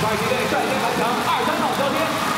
快艇队率先完成二三号交接。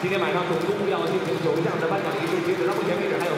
今天晚上总共要进行九项的颁奖仪式截止到目前为止还有